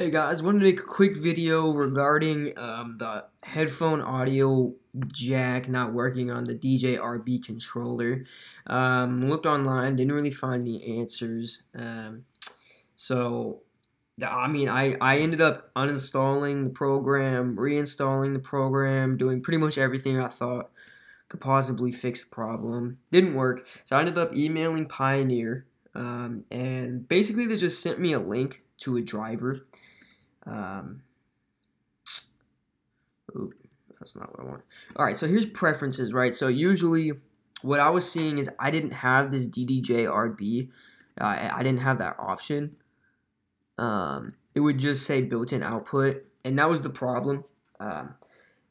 Hey guys, wanted to make a quick video regarding um, the headphone audio jack not working on the DDJ-RB controller. Um, looked online, didn't really find any answers. Um, so, I mean, I, I ended up uninstalling the program, reinstalling the program, doing pretty much everything I thought could possibly fix the problem. Didn't work, so I ended up emailing Pioneer, um, and basically they just sent me a link to a driver. Um, ooh, that's not what I want. All right, so here's preferences, right? So usually what I was seeing is I didn't have this DDJ RB. Uh, I didn't have that option. Um, it would just say built-in output, and that was the problem. Um,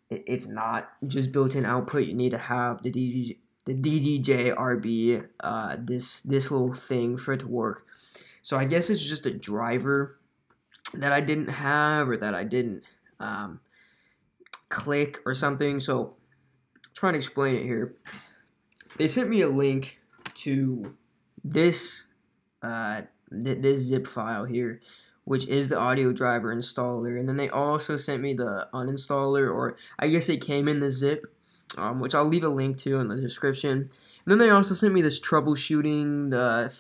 it, it's not just built-in output. You need to have the DDJ, the DDJ RB, uh, this this little thing for it to work. So I guess it's just a driver that I didn't have or that I didn't um, click or something. So I'm trying to explain it here. They sent me a link to this uh, th this zip file here, which is the audio driver installer, and then they also sent me the uninstaller, or I guess it came in the zip, um, which I'll leave a link to in the description. And then they also sent me this troubleshooting the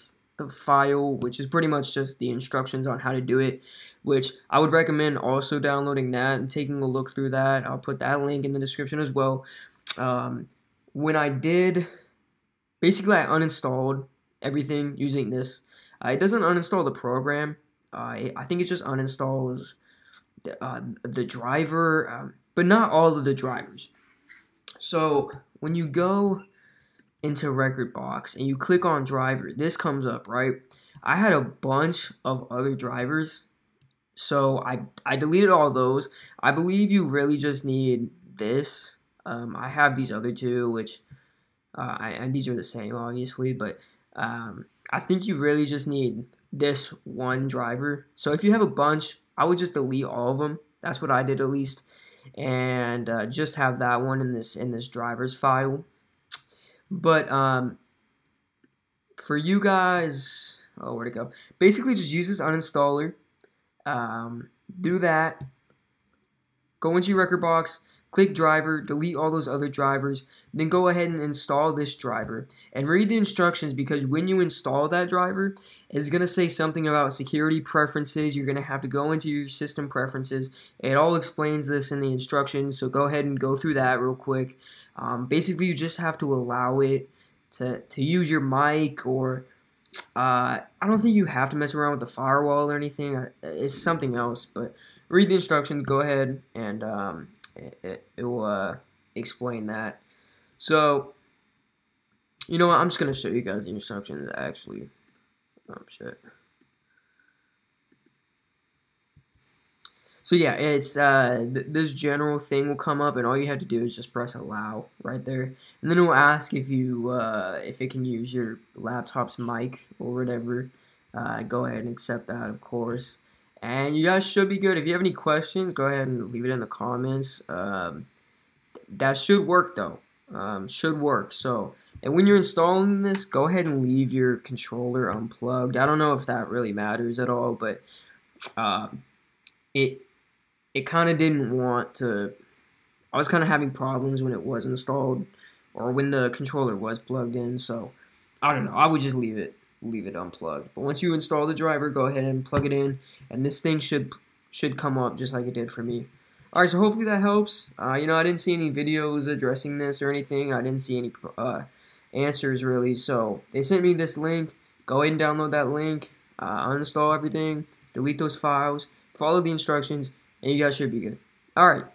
file, which is pretty much just the instructions on how to do it, which I would recommend also downloading that and taking a look through that. I'll put that link in the description as well. Um, when I did, basically I uninstalled everything using this. Uh, it doesn't uninstall the program. Uh, I think it just uninstalls the, uh, the driver, um, but not all of the drivers. So when you go into rekordbox and you click on driver, this comes up, right? I had a bunch of other drivers, so I, I deleted all those. I believe you really just need this. Um, I have these other two, which, uh, I, and these are the same, obviously, but um, I think you really just need this one driver. So if you have a bunch, I would just delete all of them. That's what I did at least, and uh, just have that one in this in this drivers file. But um, for you guys, oh, where'd it go? Basically, just use this uninstaller. Um, do that. Go into your rekordbox, click driver, delete all those other drivers, then go ahead and install this driver. And read the instructions because when you install that driver, it's going to say something about security preferences. You're going to have to go into your system preferences. It all explains this in the instructions, so go ahead and go through that real quick. Um, basically, you just have to allow it to, to use your mic or uh, I don't think you have to mess around with the firewall or anything. Uh, it's something else, but read the instructions. Go ahead and um, it, it, will uh, explain that. So, you know what? I'm just going to show you guys the instructions actually. Oh, shit. So yeah, it's uh, th this general thing will come up, and all you have to do is just press allow right there, and then it will ask if you uh, if it can use your laptop's mic or whatever. Uh, go ahead and accept that, of course. And you guys should be good. If you have any questions, go ahead and leave it in the comments. Um, that should work though. Um, should work. So, and when you're installing this, go ahead and leave your controller unplugged. I don't know if that really matters at all, but um, it it kind of didn't want to. I was kind of having problems when it was installed or when the controller was plugged in. So I don't know. I would just leave it leave it unplugged. But once you install the driver, go ahead and plug it in, and this thing should should come up just like it did for me. Alright, so hopefully that helps. Uh, you know, I didn't see any videos addressing this or anything. I didn't see any uh, answers really. So they sent me this link. Go ahead and download that link. Uh, uninstall everything. Delete those files. Follow the instructions and you guys should be good. All right.